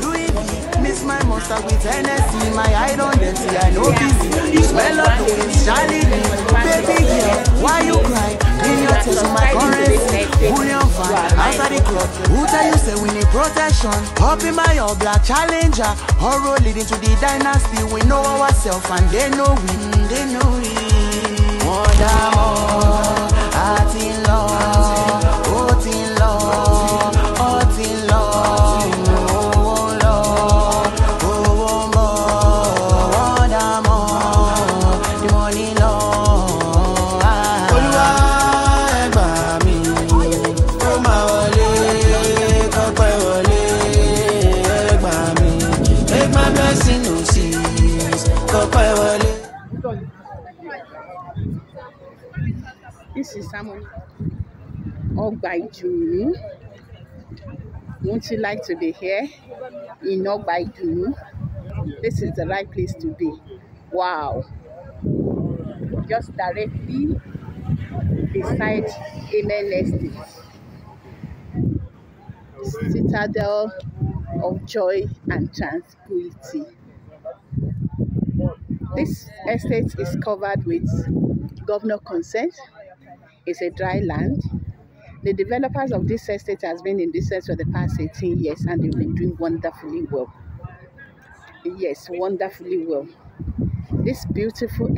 Louis V, miss my monster with Hennessy, my identity, I know busy. Smell of the wind, shining Baby girl, why you cry? In your test, my currency, bullion fan, outside the club. Who tell you say we need protection? Up in my all black challenger, horror leading to the dynasty. We know ourselves and they know we, they know we. Wonder This is Simon Ogba Ijunu. Won't you like to be here in Ogba Ijunu? This is the right place to be. Wow. Just directly beside Amen Estate. Citadel of joy and tranquility. This estate is covered with governor consent. It's a dry land. The developers of this estate has been in business for the past 18 years and they've been doing wonderfully well. Yes, wonderfully well. This beautiful